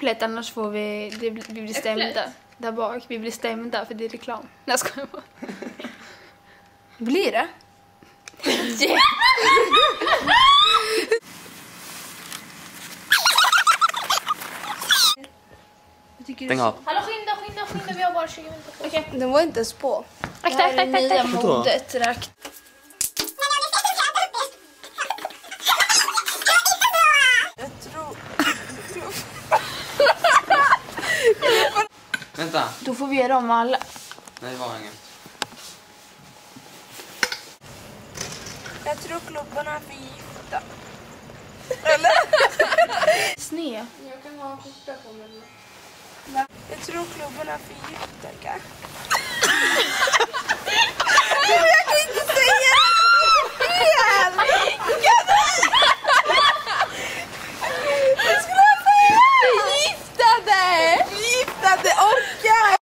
äpplet annars får vi, det, blir- vi blir stämda. Äpplet? Där bak, vi blir stämda för det är reklam. Nej jag skojar bara. Blir det? Stäng av. Hallå skynda, skynda, skynda. Vi har bara 20 minuter på oss. Den var inte ens på. Akta, Det här är akta, det akta, nya modet. Rakt. Jag tror... Vänta. Då får vi göra om alla. Nej, det var inget. Jag tror klubborna är för gifta. Sned. Jag kan ha skjorta på mig. Jag tror klubborna är för